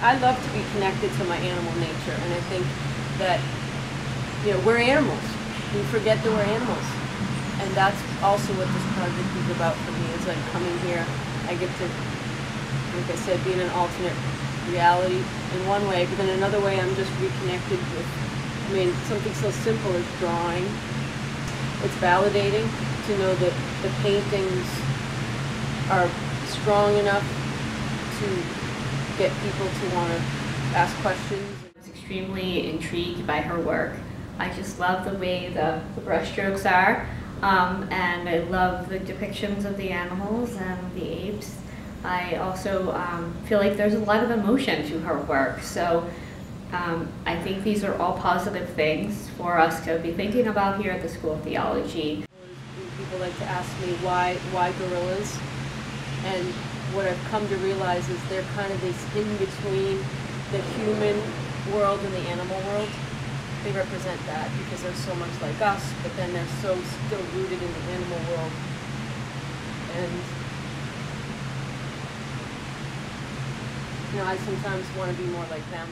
I love to be connected to my animal nature, and I think that you know we're animals. We forget that we're animals, and that's also what this project is about for me. Is like coming here, I get to, like I said, be in an alternate reality in one way, but then another way, I'm just reconnected with. I mean, something so simple as drawing. It's validating to know that the paintings are strong enough to get people to want to ask questions. I was extremely intrigued by her work. I just love the way the, the brushstrokes are, um, and I love the depictions of the animals and the apes. I also um, feel like there's a lot of emotion to her work, so um, I think these are all positive things for us to be thinking about here at the School of Theology. People like to ask me why why gorillas, I've come to realize is they're kind of this in between the human world and the animal world. They represent that because they're so much like us, but then they're so still rooted in the animal world. And you know, I sometimes want to be more like them.